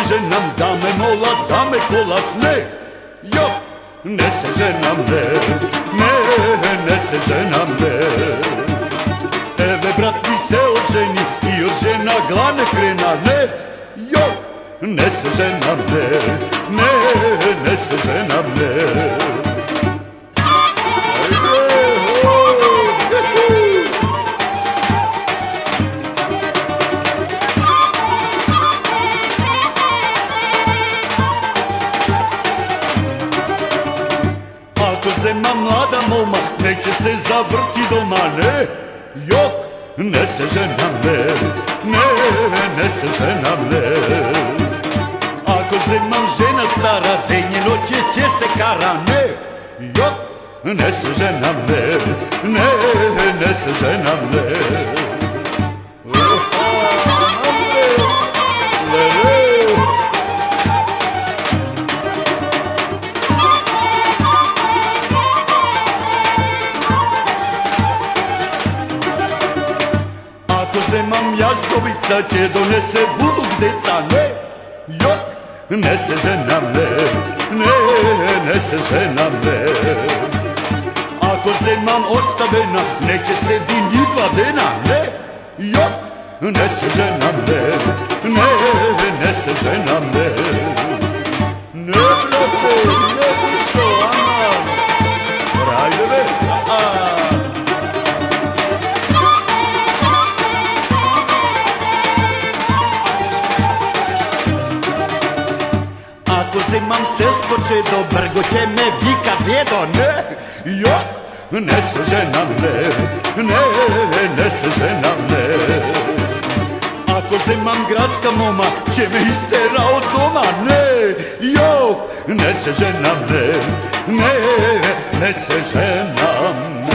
женам, да ме молат, да ме колат, не, јо, не се женам, не, не, не се женам, не. Еве брат ми се ожени и од жена глане крена, не, јо, не се женам, не, не, не се женам, не. zemam mladam uma Neće se zavrti doma, ne, jok Ne se ženam, ne, ne, ne se ženam, ne Ako zemam žena stara, denje noće će se kara, ne, jok Ne se ženam, ne, ne, ne se ženam, ne земам јастовица, ќе донесе будук деца, не, јок, не се женаме не, не, не се женаме не. Ако земам оставена, не ќе седи ни два дена, не, јок, не се женаме не, не, не се женаме не. Не, земам селско чедо, брго ќе ме вика дедо, не, ја, не се женам, не, не, не се женам, не. Ако земам градска мома, ќе ме истера од дома, не, ја, не се женам, не, не, не се женам, не.